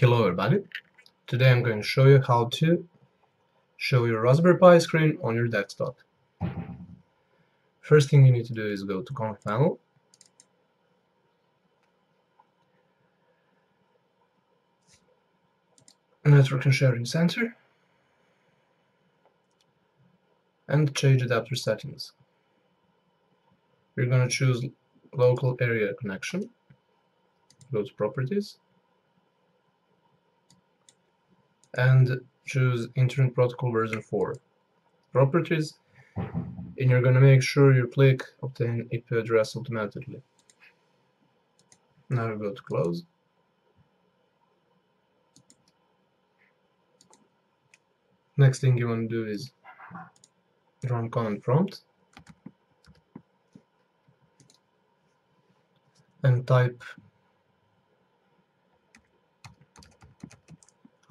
Hello everybody. Today I'm going to show you how to show your Raspberry Pi screen on your desktop. First thing you need to do is go to Conf panel Network and Sharing Center and change adapter settings. You're going to choose local area connection, go to properties and choose Internet Protocol version 4 properties? And you're gonna make sure you click obtain IP address automatically. Now you go to close. Next thing you want to do is run command prompt. And type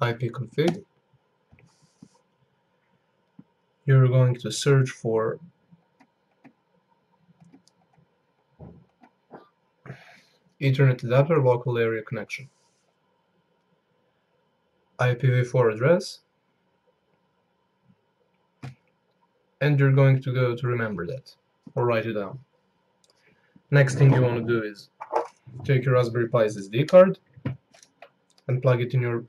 ipconfig you're going to search for Ethernet adapter local area connection. IPv4 address. And you're going to go to remember that or write it down. Next thing you want to do is take your Raspberry Pi SD card and plug it in your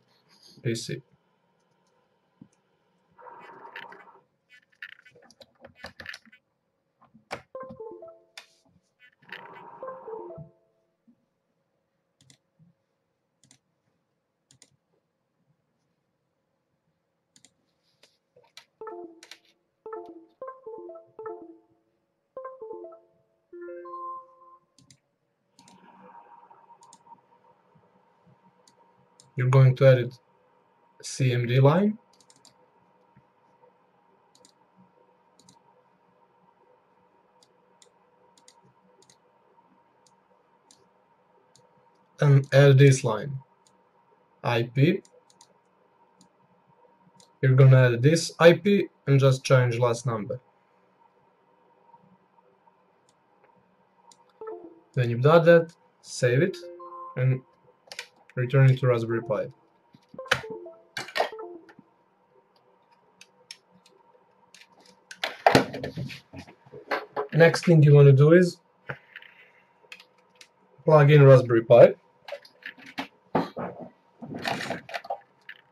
You're going to edit CMD line. And add this line. IP you're gonna add this IP and just change last number. Then you've done that save it and return it to Raspberry Pi Next thing you want to do is plug in Raspberry Pi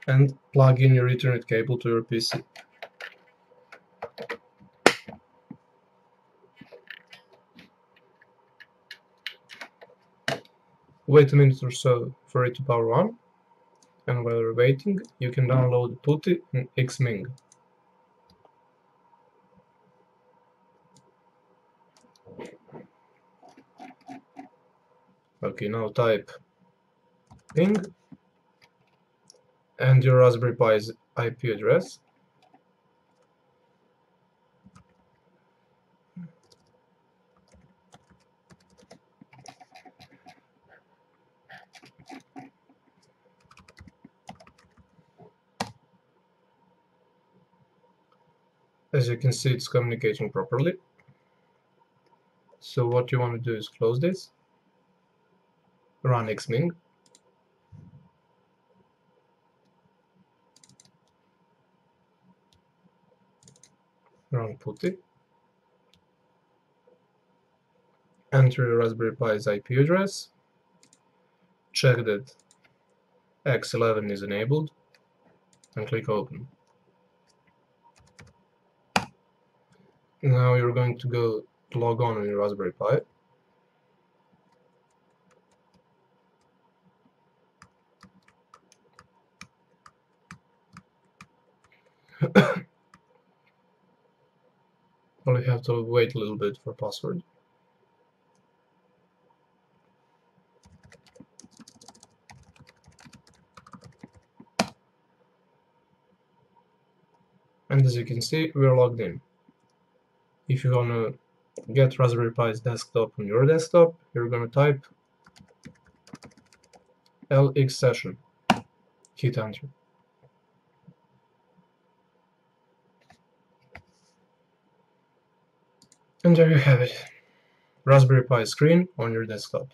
and plug in your Ethernet cable to your PC. Wait a minute or so for it to power on and while you're waiting you can download PuTTY and Xming. Okay, now type ping and your Raspberry Pi's IP address. As you can see, it's communicating properly. So what you want to do is close this run xming run putty enter Raspberry Pi's IP address. Check that X11 is enabled and click open. Now you're going to go log on on your Raspberry Pi Only have to wait a little bit for password. And as you can see, we're logged in. If you want to get Raspberry Pi's desktop on your desktop, you're going to type lx session. Hit enter. And there you have it. Raspberry Pi screen on your desktop.